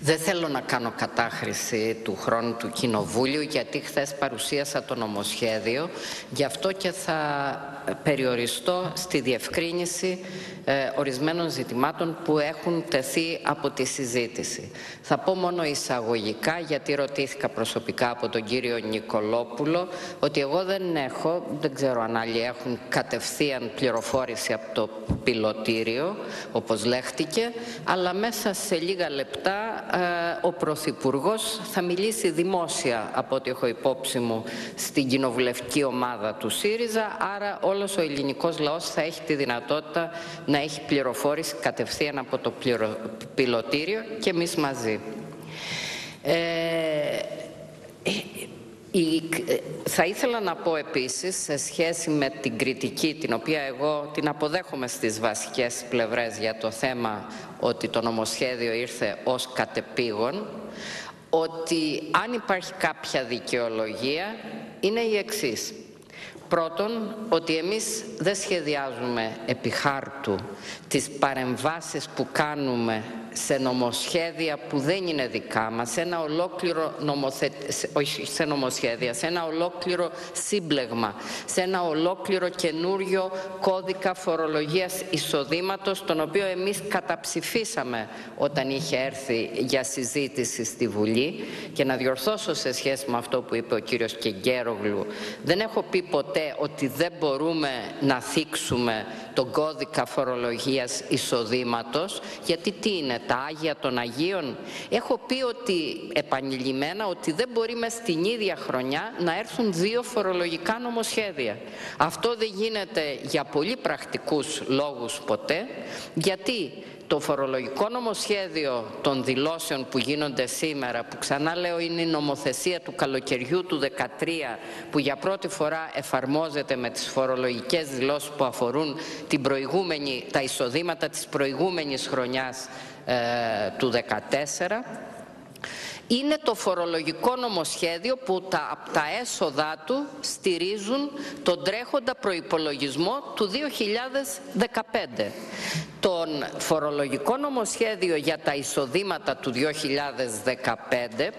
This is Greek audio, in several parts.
Δεν θέλω να κάνω κατάχρηση του χρόνου του Κοινοβούλιου γιατί χθες παρουσίασα το νομοσχέδιο. Γι' αυτό και θα περιοριστώ στη διευκρίνηση ε, ορισμένων ζητημάτων που έχουν τεθεί από τη συζήτηση. Θα πω μόνο εισαγωγικά γιατί ρωτήθηκα προσωπικά από τον κύριο Νικολόπουλο ότι εγώ δεν έχω, δεν ξέρω αν άλλοι έχουν κατευθείαν πληροφόρηση από το πιλωτήριο όπως λέχτηκε αλλά μέσα σε λίγα λεπτά ε, ο Πρωθυπουργός θα μιλήσει δημόσια από ό,τι έχω υπόψη μου στην κοινοβουλευτική ομάδα του ΣΥΡΙΖΑ άρα όλος ο ελληνικός λαός θα έχει τη δυνατότητα να έχει πληροφόρηση κατευθείαν από το πιλωτήριο και εμείς μαζί. Ε, θα ήθελα να πω επίσης σε σχέση με την κριτική την οποία εγώ την αποδέχομαι στις βασικές πλευρές για το θέμα ότι το νομοσχέδιο ήρθε ως κατεπήγον ότι αν υπάρχει κάποια δικαιολογία είναι η εξής. Πρώτον, ότι εμείς δεν σχεδιάζουμε επί χάρτου τις παρεμβάσεις που κάνουμε σε νομοσχέδια που δεν είναι δικά μας, σε ένα ολόκληρο νομοθε... όχι σε νομοσχέδια, σε ένα ολόκληρο σύμπλεγμα, σε ένα ολόκληρο καινούριο κώδικα φορολογίας εισοδήματος, τον οποίο εμείς καταψηφίσαμε όταν είχε έρθει για συζήτηση στη Βουλή. Και να διορθώσω σε σχέση με αυτό που είπε ο κύριος Κεγκέρογλου, δεν έχω πει ποτέ ότι δεν μπορούμε να θίξουμε τον κώδικα φορολογίας εισοδήματος, γιατί τι είναι τα Άγια των Αγίων; Έχω πει ότι επανειλημμένα ότι δεν μπορεί μες στην ίδια χρονιά να έρθουν δύο φορολογικά νομοσχέδια. Αυτό δεν γίνεται για πολύ πρακτικούς λόγους ποτέ, γιατί το φορολογικό νομοσχέδιο των δηλώσεων που γίνονται σήμερα, που ξανά λέω είναι η νομοθεσία του καλοκαιριού του 2013, που για πρώτη φορά εφαρμόζεται με τις φορολογικές δηλώσεις που αφορούν την προηγούμενη, τα εισοδήματα της προηγούμενης χρονιάς ε, του 2014, είναι το φορολογικό νομοσχέδιο που τα, τα έσοδά του στηρίζουν τον τρέχοντα προϋπολογισμό του 2015 τον φορολογικό νομοσχέδιο για τα εισοδήματα του 2015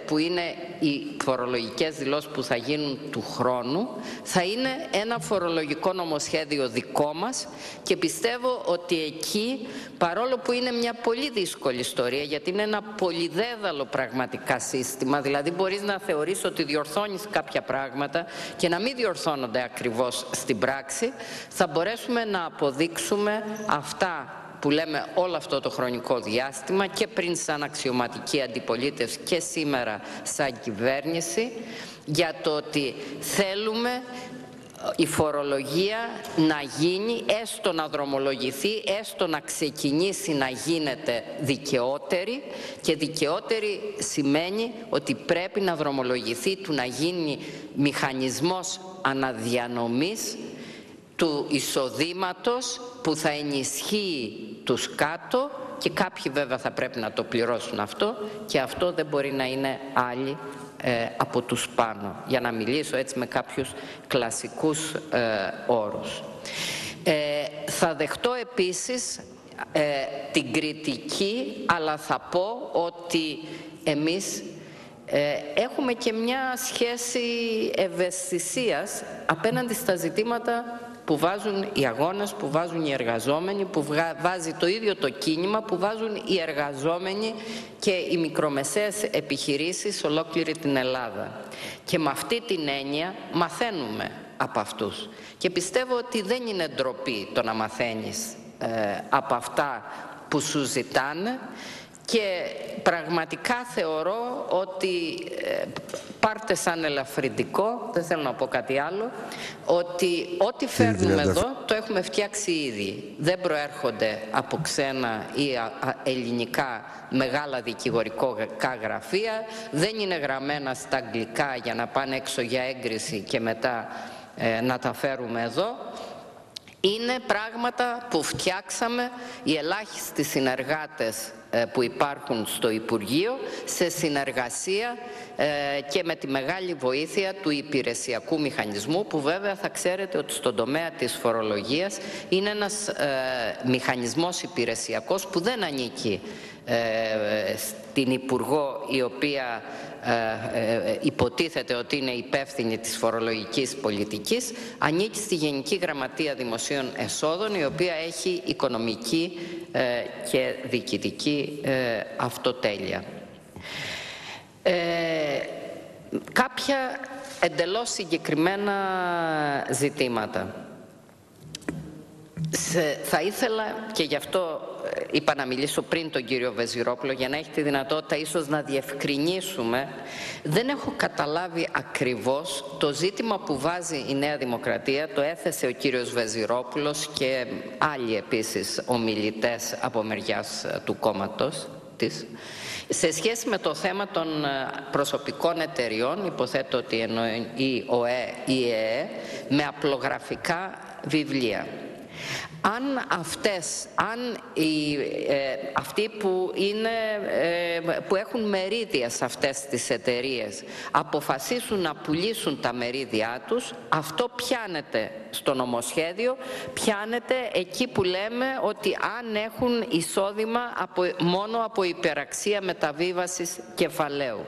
που είναι οι φορολογικές δηλώσεις που θα γίνουν του χρόνου θα είναι ένα φορολογικό νομοσχέδιο δικό μας και πιστεύω ότι εκεί παρόλο που είναι μια πολύ δύσκολη ιστορία γιατί είναι ένα πολυδέδαλο πραγματικά σύστημα δηλαδή μπορείς να θεωρείς ότι διορθώνεις κάποια πράγματα και να μην διορθώνονται ακριβώς στην πράξη θα μπορέσουμε να αποδείξουμε αυτά που λέμε όλο αυτό το χρονικό διάστημα και πριν σαν αξιωματική αντιπολίτευση και σήμερα σαν κυβέρνηση για το ότι θέλουμε η φορολογία να γίνει, έστω να δρομολογηθεί, έστω να ξεκινήσει να γίνεται δικαιότερη. Και δικαιότερη σημαίνει ότι πρέπει να δρομολογηθεί του να γίνει μηχανισμός αναδιανομής του εισοδήματος που θα ενισχύει τους κάτω και κάποιοι βέβαια θα πρέπει να το πληρώσουν αυτό και αυτό δεν μπορεί να είναι άλλοι ε, από τους πάνω για να μιλήσω έτσι με κάποιους κλασικούς ε, όρους. Ε, θα δεχτώ επίσης ε, την κριτική αλλά θα πω ότι εμείς ε, έχουμε και μια σχέση ευαισθησίας απέναντι στα ζητήματα που βάζουν οι αγώνες, που βάζουν οι εργαζόμενοι, που βάζει το ίδιο το κίνημα, που βάζουν οι εργαζόμενοι και οι μικρομεσαίες επιχειρήσεις ολόκληρη την Ελλάδα. Και με αυτή την έννοια μαθαίνουμε από αυτούς. Και πιστεύω ότι δεν είναι ντροπή το να μαθαίνεις ε, από αυτά που σου ζητάνε και πραγματικά θεωρώ ότι ε, πάρτε σαν ελαφρυντικό, δεν θέλω να πω κάτι άλλο, ότι ό,τι φέρνουμε εδώ το έχουμε φτιάξει ήδη. Δεν προέρχονται από ξένα ή ελληνικά μεγάλα δικηγορικά γραφεία, δεν είναι γραμμένα στα αγγλικά για να πάνε έξω για έγκριση και μετά ε, να τα φέρουμε εδώ. Είναι πράγματα που φτιάξαμε οι ελάχιστοι συνεργάτες ε, που υπάρχουν στο Υπουργείο σε συνεργασία ε, και με τη μεγάλη βοήθεια του υπηρεσιακού μηχανισμού που βέβαια θα ξέρετε ότι στον τομέα της φορολογίας είναι ένας ε, μηχανισμός υπηρεσιακός που δεν ανήκει στην Υπουργό η οποία υποτίθεται ότι είναι υπεύθυνη της φορολογικής πολιτικής ανήκει στη Γενική Γραμματεία Δημοσίων Εσόδων η οποία έχει οικονομική και διοικητική αυτοτέλεια. κάποια εντελώς συγκεκριμένα ζητήματα. Θα ήθελα και γι' αυτό ε, είπα να μιλήσω πριν τον κύριο Βεζιρόπουλο για να έχει τη δυνατότητα ίσως να διευκρινίσουμε. Δεν έχω καταλάβει ακριβώς το ζήτημα που βάζει η Νέα Δημοκρατία, το έθεσε ο κύριος Βεζιρόπουλος και άλλοι επίσης ομιλητές από μεριάς ε, του κόμματος της. Σε σχέση με το θέμα των ε, προσωπικών εταιριών, υποθέτω ότι εννοεί η ΟΕ ή η ΕΕ, με απλογραφικά βιβλία αν αυτές, αν οι, ε, αυτοί που, είναι, ε, που έχουν μερίδια σε αυτές τις εταιρείες αποφασίσουν να πουλήσουν τα μερίδια τους, αυτό πιάνεται στο νομοσχέδιο, πιάνεται εκεί που λέμε ότι αν έχουν εισόδημα από, μόνο από υπεραξία μεταβίβασης κεφαλαίου.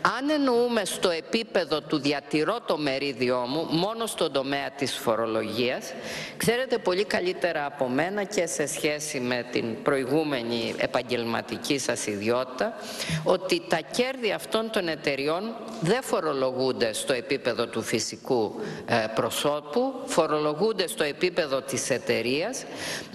Αν εννοούμε στο επίπεδο του διατηρώ το μερίδιό μου μόνο στον τομέα της φορολογίας, ξέρετε πολύ καλύτερα από μένα και σε σχέση με την προηγούμενη επαγγελματική σας ιδιότητα, ότι τα κέρδη αυτών των εταιριών δεν φορολογούνται στο επίπεδο του φυσικού ε, προσώπου, φορολογούνται στο επίπεδο της εταιρείας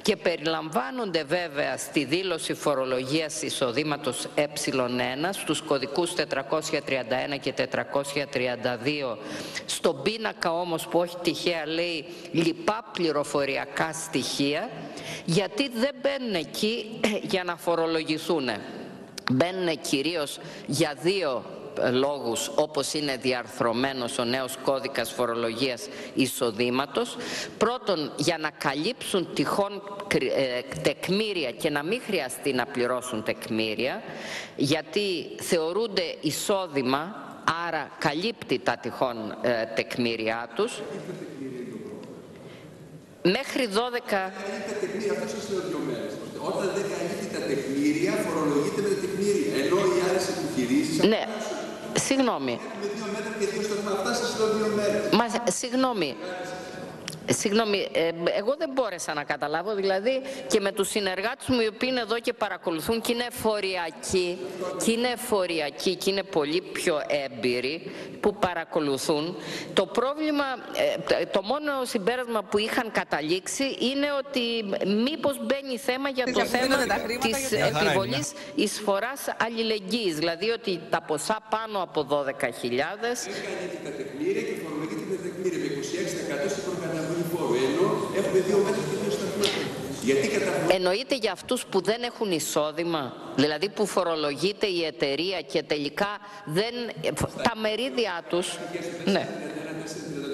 και περιλαμβάνονται βέβαια στη δήλωση φορολογίας εισοδήματος ε1 στους κωδικούς 431 και 432 στον πίνακα όμως που όχι τυχαία λέει λοιπά πληροφοριακά στοιχεία γιατί δεν μπαίνουν εκεί για να φορολογηθούν μπαίνουν κυρίως για δύο λόγους όπως είναι διαρθρωμένος ο νέος κώδικας φορολογίας εισοδήματος. Πρώτον, για να καλύψουν τυχόν ε, τεκμήρια και να μην χρειαστεί να πληρώσουν τεκμήρια, γιατί θεωρούνται εισόδημα, άρα καλύπτει τα τυχόν ε, τεκμήρια τους. Μέχρι 12... Όταν δεν καλύπτει τα τεκμήρια, φορολογείται με τα τεκμήρια. Ενώ οι άλλε επιχειρήσει. Ναι, Συγγνώμη. Μα, συγγνώμη. Συγγνώμη, ε, εγώ δεν μπόρεσα να καταλάβω, δηλαδή και με τους συνεργάτες μου οι οποίοι είναι εδώ και παρακολουθούν και είναι φοριακοί και είναι φοριακοί και είναι πολύ πιο έμπειροι που παρακολουθούν. Το πρόβλημα, ε, το μόνο συμπέρασμα που είχαν καταλήξει είναι ότι μήπως μπαίνει θέμα για το θέμα της επιβολής εισφοράς αλληλεγγύης, δηλαδή ότι τα ποσά πάνω από 12.000 έχουμε δύο μέτρα και δύο Γιατί Εννοείται για αυτούς που δεν έχουν εισόδημα, δηλαδή που φορολογείται η εταιρεία και τελικά δεν, τα μερίδια τους... Ναι.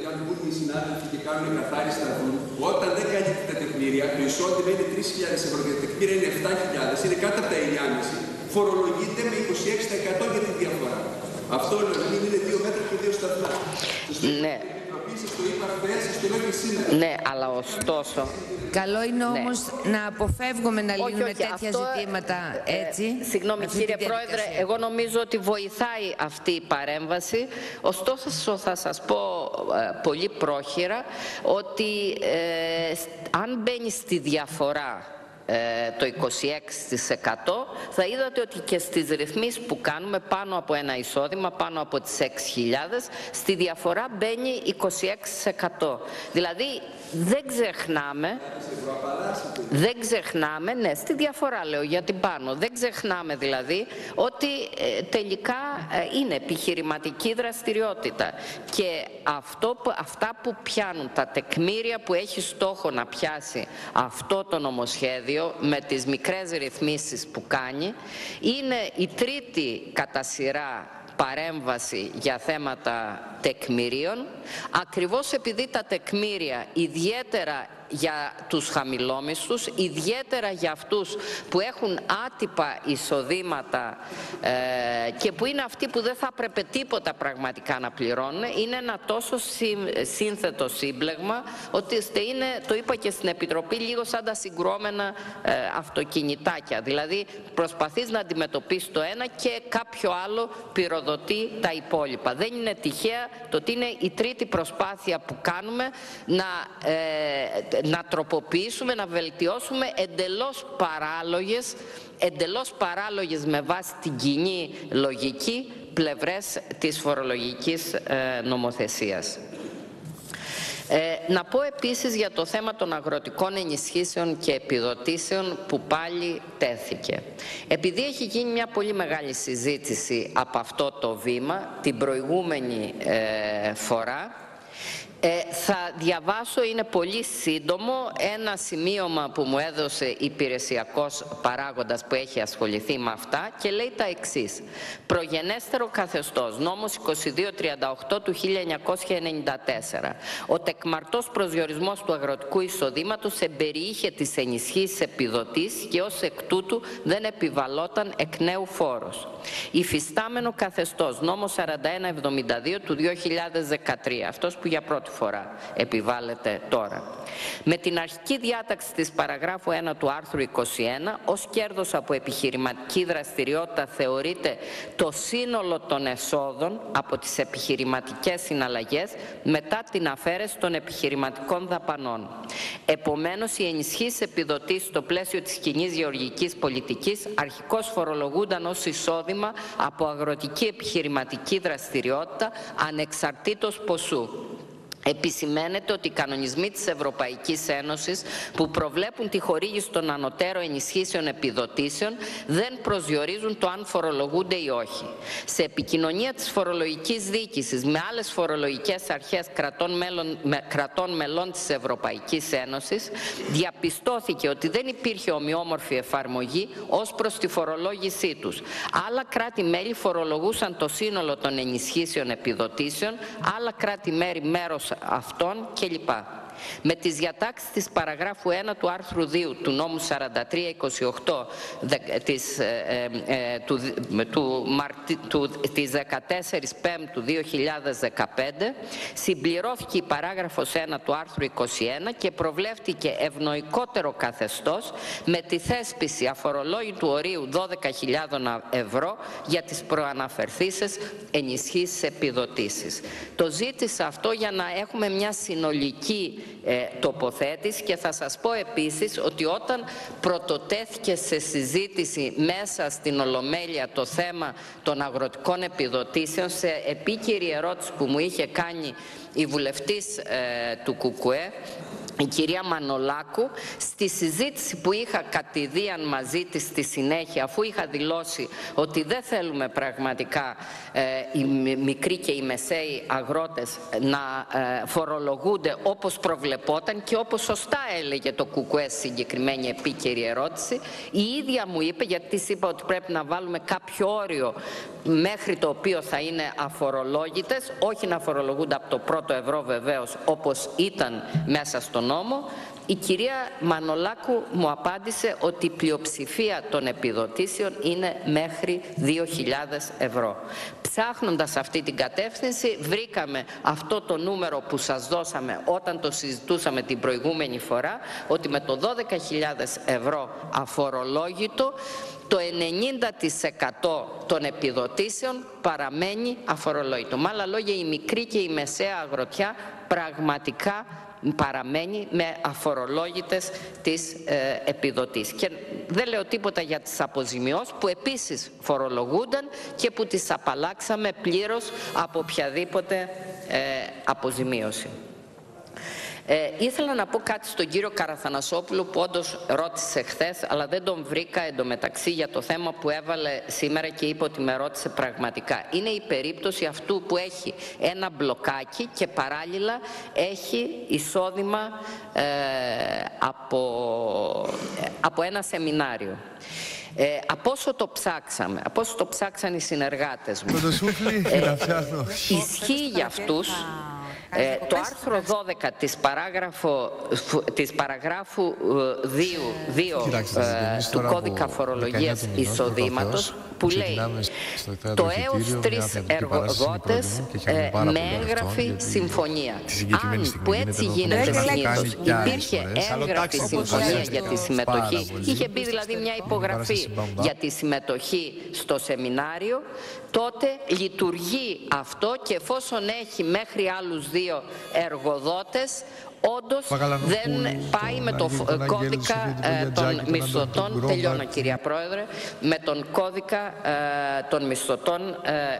Αν βγουν οι συνάδελφοι και κάνουν καθάριστα όταν δεν κάνει τα τεκμήρια, το εισόδημα είναι 3.000 ευρώ και τα τεκμήρια είναι 7.000, είναι κάτω από τα 9,5, φορολογείται με 26% για τη διαφορά. Αυτό δηλαδή είναι δύο μέτρα και δύο σταθμά. Ναι. Ναι, αλλά ωστόσο... Καλό είναι ναι. όμως να αποφεύγουμε να λύνουμε όχι, τέτοια αυτό, ζητήματα ε, έτσι; Ε, συγγνώμη κύριε Πρόεδρε, εγώ νομίζω ότι βοηθάει αυτή η παρέμβαση. Ωστόσο θα σας πω ε, πολύ πρόχειρα ότι ε, αν μπαίνει στη διαφορά ε, το 26% θα είδατε ότι και στις ρυθμίσεις που κάνουμε πάνω από ένα εισόδημα, πάνω από τις 6.000, στη διαφορά μπαίνει 26%. Δηλαδή δεν ξεχνάμε, δεν ξεχνάμε, ναι, στη διαφορά λέω για την πάνω, δεν ξεχνάμε δηλαδή ότι ε, τελικά ε, είναι επιχειρηματική δραστηριότητα. Και αυτό, αυτά που πιάνουν, τα τεκμήρια που έχει στόχο να πιάσει αυτό το νομοσχέδιο με τις μικρές ρυθμίσεις που κάνει, είναι η τρίτη κατά σειρά παρέμβαση για θέματα τεκμηρίων, ακριβώς επειδή τα τεκμήρια, ιδιαίτερα για τους χαμηλόμισθους, ιδιαίτερα για αυτούς που έχουν άτυπα εισοδήματα ε, και που είναι αυτοί που δεν θα έπρεπε τίποτα πραγματικά να πληρώνουν. Είναι ένα τόσο σύνθετο σύμπλεγμα ότι είναι, το είπα και στην Επιτροπή, λίγο σαν τα συγκρόμενα ε, αυτοκινητάκια. Δηλαδή προσπαθείς να αντιμετωπίσεις το ένα και κάποιο άλλο πυροδοτεί τα υπόλοιπα. Δεν είναι τυχαία το ότι είναι η τρίτη προσπάθεια που κάνουμε να, ε, να τροποποιήσουμε, να βελτιώσουμε εντελώς παράλογες, εντελώς παράλογες με βάση την κοινή λογική πλευρές της φορολογικής ε, νομοθεσίας. Ε, να πω επίσης για το θέμα των αγροτικών ενισχύσεων και επιδοτήσεων που πάλι τέθηκε. Επειδή έχει γίνει μια πολύ μεγάλη συζήτηση από αυτό το βήμα την προηγούμενη ε, φορά, ε, θα διαβάσω, είναι πολύ σύντομο, ένα σημείωμα που μου έδωσε υπηρεσιακός παράγοντας που έχει ασχοληθεί με αυτά και λέει τα εξής. Προγενέστερο καθεστώς, νόμος 2238 του 1994. Ο τεκμαρτός προσδιορισμός του αγροτικού εισοδήματος εμπεριείχε τις ενισχύσεις επιδοτής και ως εκ τούτου δεν επιβαλόταν εκ νέου φόρος. Υφιστάμενο καθεστώς, νόμος 4172 του 2013, αυτός που για πρώτη φορά επιβάλλεται τώρα. Με την αρχική διάταξη της παραγράφου 1 του άρθρου 21, ως κέρδος από επιχειρηματική δραστηριότητα θεωρείται το σύνολο των εσόδων από τις επιχειρηματικές συναλλαγές μετά την αφαίρεση των επιχειρηματικών δαπανών. Επομένως, οι ενισχύσεις επιδοτήσεις στο πλαίσιο της κοινή γεωργικής πολιτικής αρχικώς φορολογούνταν ως εισόδημα από αγροτική επιχειρηματική δραστηριότητα ανεξαρτήτως ποσού. Επισημαίνεται ότι οι κανονισμοί της Ευρωπαϊκής Ένωσης που προβλέπουν τη χορήγηση των ανωτέρων ενισχύσεων επιδοτήσεων δεν προσδιορίζουν το αν φορολογούνται ή όχι. Σε επικοινωνία της φορολογικής διοίκησης με άλλες φορολογικές αρχές κρατών, μέλων, με, κρατών μελών της Ευρωπαϊκής Ένωσης διαπιστώθηκε ότι δεν υπήρχε ομοιόμορφη εφαρμογή ως προς τη φορολόγησή τους. Άλλα κράτη-μέλη φορολογούσαν το σύνολο των ενισχύσεων επιδοτήσεων, άλλα κράτη-μέλη μέρος αυτών κλπ. Με τις διατάξεις της παραγράφου 1 του άρθρου 2 του νόμου 4328 της, ε, ε, ε, του, του, του, της 14 Πέμπτου 2015 συμπληρώθηκε η παράγραφος 1 του άρθρου 21 και προβλέφθηκε ευνοϊκότερο καθεστώς με τη θέσπιση αφορολόγητου ορίου 12.000 ευρώ για τις προαναφερθήσεις ενισχύσεις επιδοτήσεις. Το ζήτησα αυτό για να έχουμε μια συνολική ε, τοποθέτηση και θα σας πω επίσης ότι όταν πρωτοτέθηκε σε συζήτηση μέσα στην Ολομέλεια το θέμα των αγροτικών επιδοτήσεων σε επίκαιρη ερώτηση που μου είχε κάνει η βουλευτής ε, του ΚΚΕ η κυρία Μανολάκου στη συζήτηση που είχα κατηδίαν μαζί της στη συνέχεια αφού είχα δηλώσει ότι δεν θέλουμε πραγματικά ε, οι μικροί και οι μεσαίοι αγρότες να ε, φορολογούνται όπως προβλεπόταν και όπως σωστά έλεγε το ΚΚΕ συγκεκριμένη επίκαιρη ερώτηση η ίδια μου είπε γιατί της είπα ότι πρέπει να βάλουμε κάποιο όριο μέχρι το οποίο θα είναι αφορολόγητες όχι να φορολογούνται από το πρώτο ευρώ βεβαίως όπως ήταν μέσα στον νόμο, η κυρία Μανολάκου μου απάντησε ότι η πλειοψηφία των επιδοτήσεων είναι μέχρι 2.000 ευρώ. Ψάχνοντας αυτή την κατεύθυνση βρήκαμε αυτό το νούμερο που σας δώσαμε όταν το συζητούσαμε την προηγούμενη φορά ότι με το 12.000 ευρώ αφορολόγητο το 90% των επιδοτήσεων παραμένει αφορολόγητο. Με άλλα λόγια η μικρή και η μεσαία αγροτιά πραγματικά παραμένει με αφορολόγητες τις ε, επιδοτήσεις. Και δεν λέω τίποτα για τις αποζημιώσεις που επίσης φορολογούνταν και που τις απαλλάξαμε πλήρως από οποιαδήποτε ε, αποζημίωση. Ε, ήθελα να πω κάτι στον κύριο Καραθανασόπουλο που όντως ρώτησε χθες, αλλά δεν τον βρήκα εντωμεταξύ για το θέμα που έβαλε σήμερα και είπε ότι με ρώτησε πραγματικά. Είναι η περίπτωση αυτού που έχει ένα μπλοκάκι και παράλληλα έχει εισόδημα ε, από, από ένα σεμινάριο. Ε, από όσο το ψάξαμε, από όσο το ψάξαν οι συνεργάτες μου, ε, ισχύει για αυτούς Ε, το άρθρο 12 της, παράγραφο, της παραγράφου 2, 2 ε, του κώδικα φορολογίας εισοδήματος που λέει το έως τρεις εργοδότες ε, με έγγραφη συμφωνία. Αν που έτσι γίνεται συνήθως υπήρχε έγγραφη συμφωνία για τη συμμετοχή, είχε μπει δηλαδή μια υπογραφή για τη συμμετοχή στο σεμινάριο, τότε λειτουργεί αυτό και εφόσον έχει μέχρι άλλους δύο εργοδότες Όντως δεν πάει με το κώδικα ε, των μισθωτών. Τελειώνω, κυρία Πρόεδρε. Με τον κώδικα ε, των μισθωτών,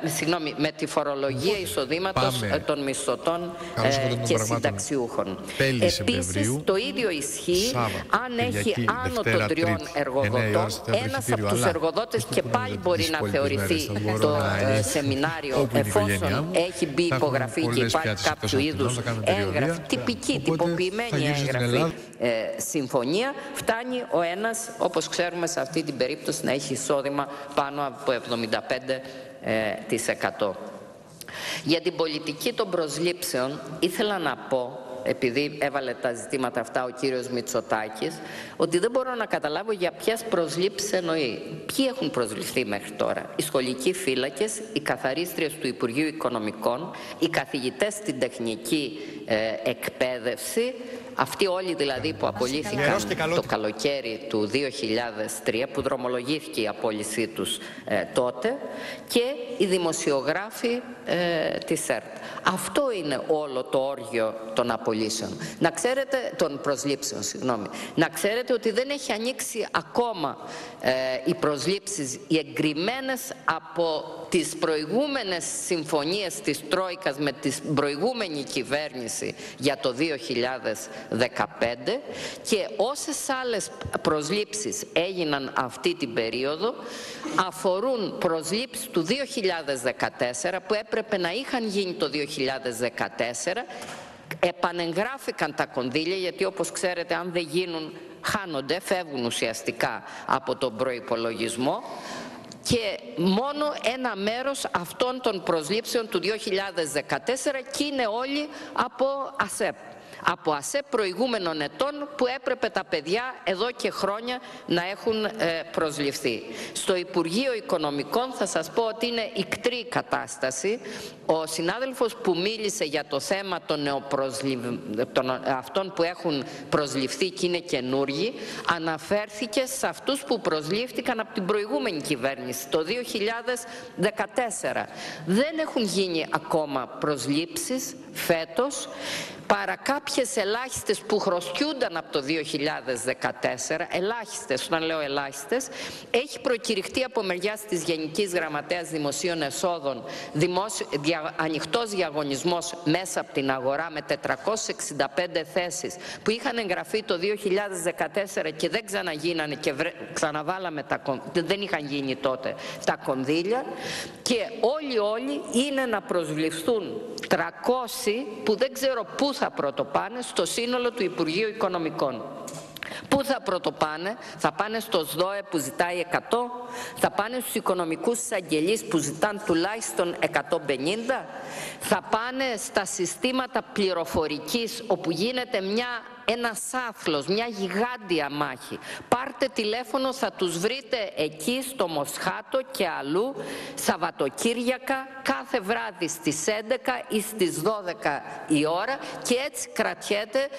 ε, συγγνώμη, με τη φορολογία εισοδήματος των μισθωτών και συνταξιούχων. Επίσης, το ίδιο ισχύει αν έχει άνω των τριών εργοδοτών. Ένας από τους εργοδότες και πάλι μπορεί να θεωρηθεί το σεμινάριο εφόσον έχει μπει υπογραφή και υπάρχει κάποιο είδους έγγραφη τυπική τυποποιημένη έγγραφη. Ε, συμφωνία, φτάνει ο ένας, όπως ξέρουμε σε αυτή την περίπτωση, να έχει εισόδημα πάνω από 75%. Για την πολιτική των προσλήψεων ήθελα να πω επειδή έβαλε τα ζητήματα αυτά ο κύριος Μητσοτάκης, ότι δεν μπορώ να καταλάβω για ποιες προσλήψεις εννοεί. Ποιοι έχουν προσληφθεί μέχρι τώρα; Οι σχολικοί φύλακες, οι καθαρίστριες του Υπουργείου Οικονομικών, οι καθηγητές στην τεχνική ε, εκπαίδευση, αυτοί όλοι δηλαδή που απολύθηκαν το καλοκαίρι του 2003 που δρομολογήθηκε η απόλυσή τους ε, τότε και οι δημοσιογράφοι ε, της ΕΡΤ. Αυτό είναι όλο το όργιο των απολύσεων. Να ξέρετε, των προσλήψεων, συγγνώμη. Να ξέρετε ότι δεν έχει ανοίξει ακόμα ε, οι προσλήψεις, οι εγκριμένες από τις προηγούμενες συμφωνίες της Τρόικας με την προηγούμενη κυβέρνηση για το 2015 και όσες άλλες προσλήψεις έγιναν αυτή την περίοδο αφορούν προσλήψεις του 2014 που έπρεπε να είχαν γίνει το 2014 επανεγγράφηκαν τα κονδύλια γιατί όπως ξέρετε αν δεν γίνουν χάνονται, φεύγουν ουσιαστικά από τον προϋπολογισμό και μόνο ένα μέρος αυτών των προσλήψεων του 2014 και είναι όλοι από ΑΣΕΠ από ΑΣΕ προηγούμενων ετών που έπρεπε τα παιδιά εδώ και χρόνια να έχουν ε, προσληφθεί. Στο Υπουργείο Οικονομικών θα σας πω ότι είναι ικτρή κατάσταση. Ο συνάδελφος που μίλησε για το θέμα των, των αυτών που έχουν προσληφθεί και είναι καινούργοι αναφέρθηκε σε αυτούς που προσλήφθηκαν από την προηγούμενη κυβέρνηση το 2014. Δεν έχουν γίνει ακόμα προσλήψεις φέτος παρά κάποιες ελάχιστες που χρωστιούνταν από το 2014, ελάχιστες, όταν λέω ελάχιστες, έχει προκηρυχτεί από μεριά της Γενικής Γραμματέας Δημοσίων Εσόδων δημόσιο, δια, ανοιχτός διαγωνισμός μέσα από την αγορά με 465 θέσεις που είχαν εγγραφεί το 2014 και δεν ξαναγίνανε και βρε, ξαναβάλαμε τα δεν είχαν γίνει τότε τα κονδύλια. Και όλοι όλοι είναι να προσβληθούν 300 που δεν ξέρω πού θα πρωτοπάνε στο σύνολο του Υπουργείου Οικονομικών. Πού θα πρωτοπάνε, θα πάνε στο ΣΔΟΕ που ζητάει 100, θα πάνε στους οικονομικούς εισαγγελείς που ζητάνε τουλάχιστον 150, θα πάνε στα συστήματα πληροφορικής όπου γίνεται μια ένας άθλος, μια γιγάντια μάχη. Πάρτε τηλέφωνο, θα τους βρείτε εκεί στο Μοσχάτο και αλλού, Σαββατοκύριακα, κάθε βράδυ στις 11 ή στις 12 η ώρα και έτσι κρατιέται,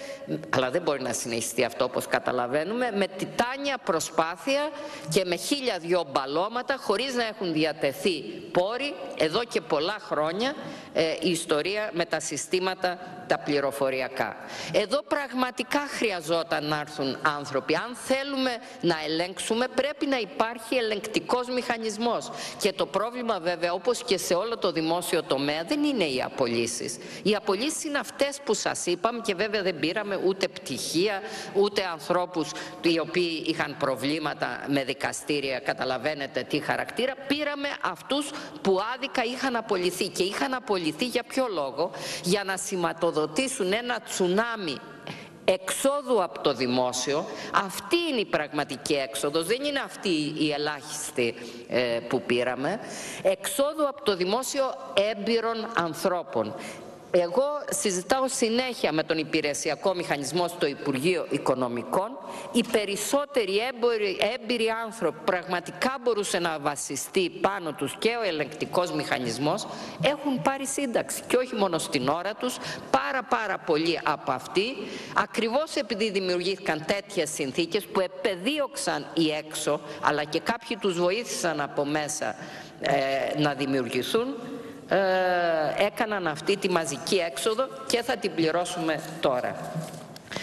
αλλά δεν μπορεί να συνεχιστεί αυτό όπως καταλαβαίνουμε, με τιτάνια προσπάθεια και με χίλια δυο μπαλώματα χωρίς να έχουν διατεθεί πόροι εδώ και πολλά χρόνια ε, η ιστορία με τα συστήματα τα πληροφοριακά. Εδώ πραγματικά χρειαζόταν να έρθουν άνθρωποι. Αν θέλουμε να ελέγξουμε πρέπει να υπάρχει ελεγκτικός μηχανισμός. Και το πρόβλημα βέβαια όπως και σε όλο το δημόσιο τομέα δεν είναι οι απολύσεις. Οι απολύσεις είναι αυτές που σας είπαμε και βέβαια δεν πήραμε ούτε πτυχία ούτε ανθρώπους οι οποίοι είχαν προβλήματα με δικαστήρια καταλαβαίνετε τι χαρακτήρα. Πήραμε αυτούς που άδικα είχαν απολυθεί και είχαν απολυθεί για ποιο λόγο; Για να σηματοδοτήσουν χρηματοδοτήσουν ένα τσουνάμι εξόδου από το δημόσιο, αυτή είναι η πραγματική έξοδος, δεν είναι αυτή η ελάχιστη ε, που πήραμε, εξόδου από το δημόσιο έμπειρων ανθρώπων. Εγώ συζητάω συνέχεια με τον υπηρεσιακό μηχανισμό στο Υπουργείο Οικονομικών. Οι περισσότεροι έμποροι, έμπειροι άνθρωποι πραγματικά μπορούσε να βασιστεί πάνω τους και ο ελεγκτικός μηχανισμός έχουν πάρει σύνταξη και όχι μόνο στην ώρα τους. Πάρα πάρα πολλοί από αυτοί ακριβώς επειδή δημιουργήθηκαν τέτοιες συνθήκες που επεδίωξαν οι έξω αλλά και κάποιοι τους βοήθησαν από μέσα ε, να δημιουργηθούν ε, έκαναν αυτή τη μαζική έξοδο και θα την πληρώσουμε τώρα.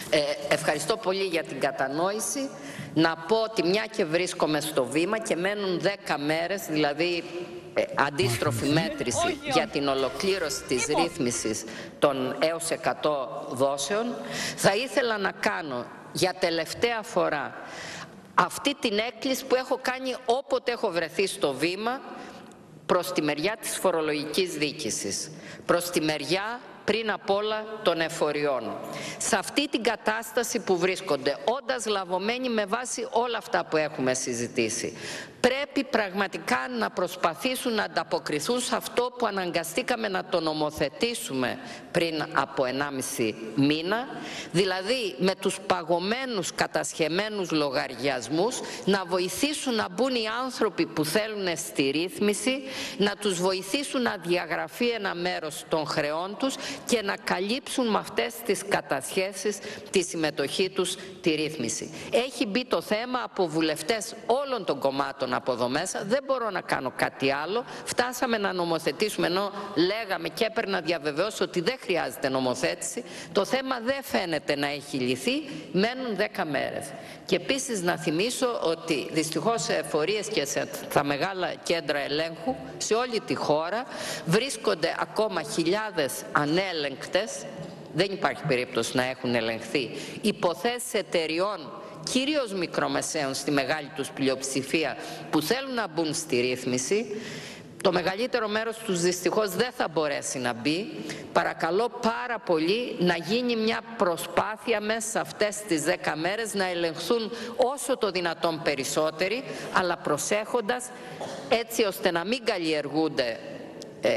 Ε, ευχαριστώ πολύ για την κατανόηση. Να πω ότι μια και βρίσκομαι στο βήμα και μένουν 10 μέρες, δηλαδή ε, αντίστροφη μέτρηση για την ολοκλήρωση της ρύθμισης των έως 100 δόσεων, θα ήθελα να κάνω για τελευταία φορά αυτή την έκκληση που έχω κάνει όποτε έχω βρεθεί στο βήμα προς τη μεριά της φορολογικής δίκησης, προς τη μεριά πριν απ' όλα των εφοριών. Σε αυτή την κατάσταση που βρίσκονται, όντας λαβωμένοι με βάση όλα αυτά που έχουμε συζητήσει, πρέπει πραγματικά να προσπαθήσουν να ανταποκριθούν σε αυτό που αναγκαστήκαμε να το νομοθετήσουμε πριν από 1,5 μήνα, δηλαδή με τους παγωμένους κατασχεμένους λογαριασμούς να βοηθήσουν να μπουν οι άνθρωποι που θέλουν στη ρύθμιση, να τους βοηθήσουν να διαγραφεί ένα μέρος των χρεών τους και να καλύψουν με αυτές τις κατασχέσεις τη συμμετοχή τους τη ρύθμιση. Έχει μπει το θέμα από βουλευτές όλων των κομμάτων από εδώ μέσα. Δεν μπορώ να κάνω κάτι άλλο. Φτάσαμε να νομοθετήσουμε ενώ λέγαμε και έπαιρνα διαβεβαιώσεις ότι δεν χρειάζεται νομοθέτηση. Το θέμα δεν φαίνεται να έχει λυθεί. Μένουν 10 μέρες. Και επίσης να θυμίσω ότι δυστυχώς σε εφορίες και σε τα μεγάλα κέντρα ελέγχου σε όλη τη χώρα βρίσκονται ακόμα χιλιάδες ανέλεγκτες δεν υπάρχει περίπτωση να έχουν ελεγχθεί υποθέσεις εταιριών κυρίως μικρομεσαίων στη μεγάλη τους πλειοψηφία που θέλουν να μπουν στη ρύθμιση το μεγαλύτερο μέρος τους δυστυχώς δεν θα μπορέσει να μπει. Παρακαλώ πάρα πολύ να γίνει μια προσπάθεια μέσα σε αυτές τις δέκα μέρες να ελεγχθούν όσο το δυνατόν περισσότεροι, αλλά προσέχοντας έτσι ώστε να μην καλλιεργούνται ε,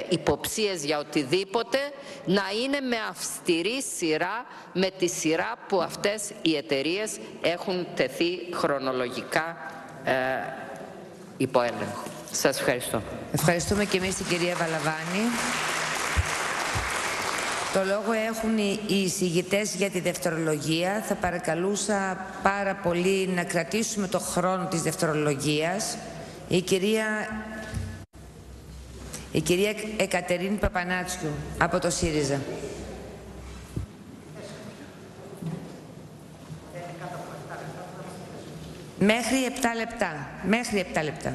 υποψίες για οτιδήποτε να είναι με αυστηρή σειρά με τη σειρά που αυτές οι εταιρείες έχουν τεθεί χρονολογικά ε, υπό έλεγχο. Σας ευχαριστώ. Ευχαριστούμε και εμείς την κυρία Βαλαβάνη. Το λόγο έχουν οι εισηγητές για τη δευτερολογία. Θα παρακαλούσα πάρα πολύ να κρατήσουμε το χρόνο της δευτερολογίας. Η κυρία η κυρία Εκατερίνη Παπανάτσιου από το ΣΥΡΙΖΑ. Μέχρι 7 λεπτά. Μέχρι 7 λεπτά.